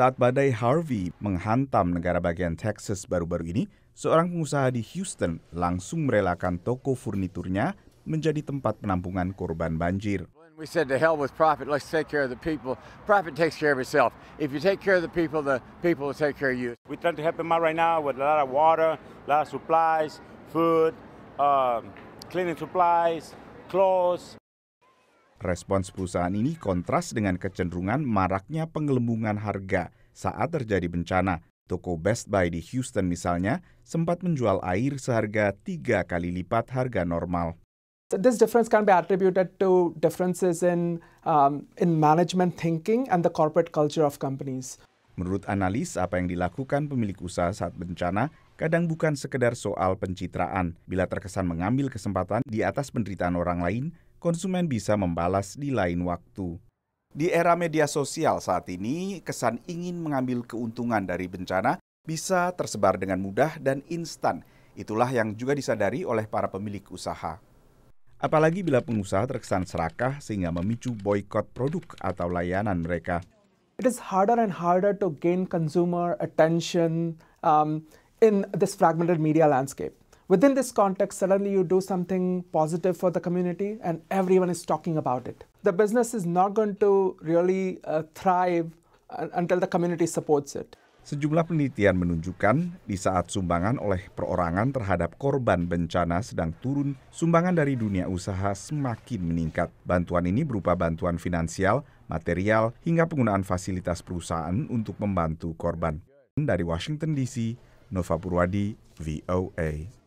Saat badai Harvey menghantam negara bagian Texas baru-baru ini, seorang pengusaha di Houston langsung merelakan toko furniturnya menjadi tempat penampungan korban banjir. We said to hell with profit, let's take care of the people. Profit takes care of itself. If you take care of the people, the people will take care of you. We're trying to help them out right now with a lot of water, a lot of supplies, food, um, cleaning supplies, clothes. Respons perusahaan ini kontras dengan kecenderungan maraknya penggelembungan harga saat terjadi bencana. Toko Best Buy di Houston misalnya sempat menjual air seharga tiga kali lipat harga normal. So this difference can be attributed to differences in um, in management thinking and the corporate culture of companies. Menurut analis, apa yang dilakukan pemilik usaha saat bencana kadang bukan sekedar soal pencitraan. Bila terkesan mengambil kesempatan di atas penderitaan orang lain, konsumen bisa membalas di lain waktu. Di era media sosial saat ini, kesan ingin mengambil keuntungan dari bencana bisa tersebar dengan mudah dan instan. Itulah yang juga disadari oleh para pemilik usaha. Apalagi bila pengusaha terkesan serakah sehingga memicu boykot produk atau layanan mereka. It is harder and harder to gain consumer attention um, in this fragmented media landscape. Within this context, suddenly you do something positive for the community and everyone is talking about it. The business is not going to really uh, thrive until the community supports it. Sejumlah penelitian menunjukkan di saat sumbangan oleh perorangan terhadap korban bencana sedang turun, sumbangan dari dunia usaha semakin meningkat. Bantuan ini berupa bantuan finansial, material, hingga penggunaan fasilitas perusahaan untuk membantu korban. Dari Washington DC, Nova Purwadi, VOA.